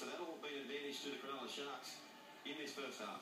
so that'll be an advantage to the Cronulla Sharks in this first half.